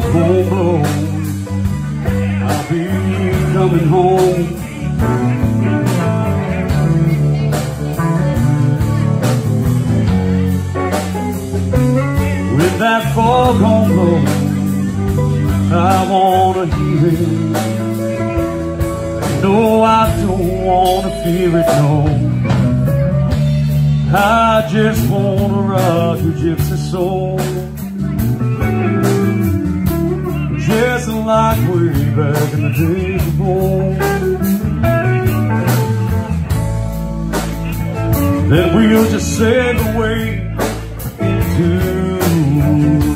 full blow, I'll be coming home. With that foghorn blow, I wanna hear it. No, I don't wanna fear it, no. I just wanna rock your gypsy soul. Like way back in the days of old. Then we'll just sail away into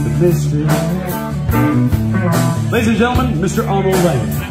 the mystery. Ladies and gentlemen, Mr. Arno Lamb.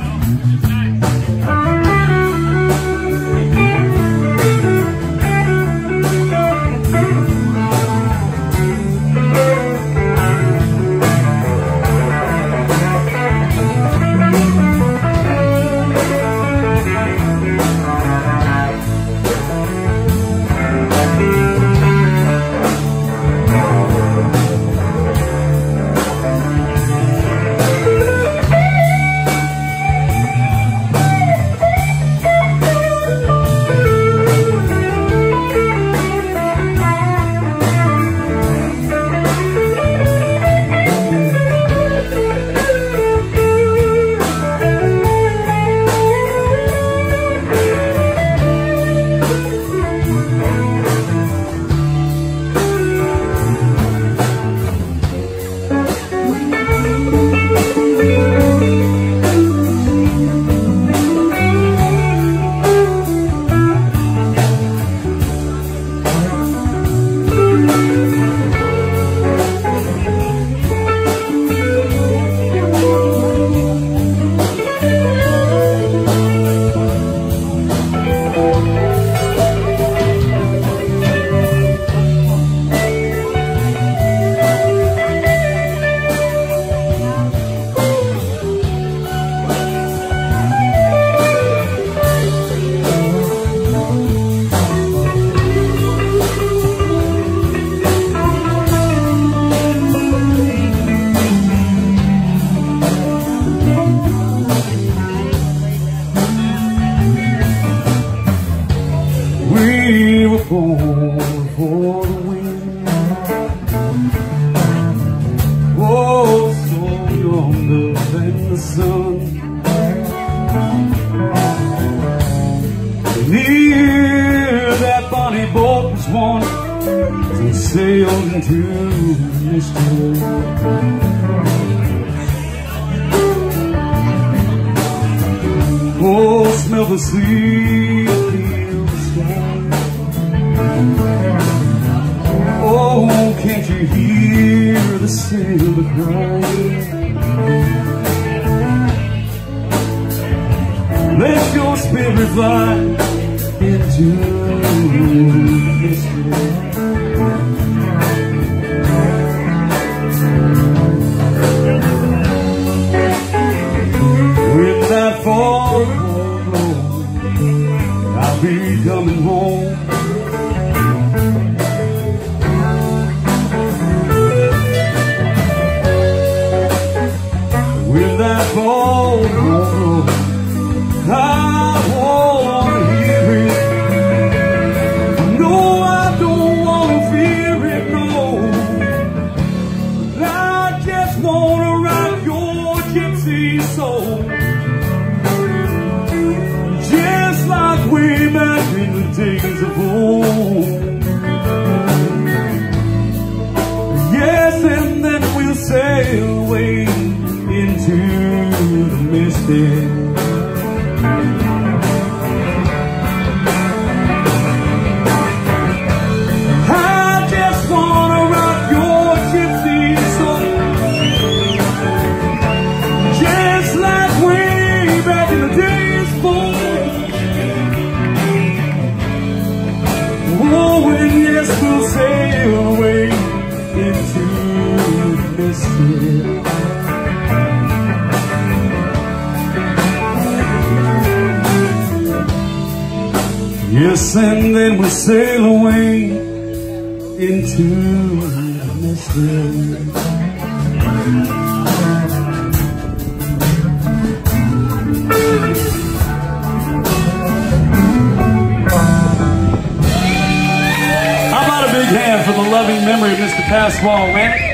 Were for the wind. Oh, so younger than the sun. Near that bonny boat was one we sailed into mystery. Oh, smell the sea. Oh, can't you hear the sailor cry? Let your spirit fly into mystery. With that fall I'll be coming home. Blow, I wanna hear it. No, I don't wanna fear it, no. I just wanna rock your gypsy soul. Just like way back in the days of old. The Yes, and then we sail away into the hand for the loving memory of Mr. Passwall, man.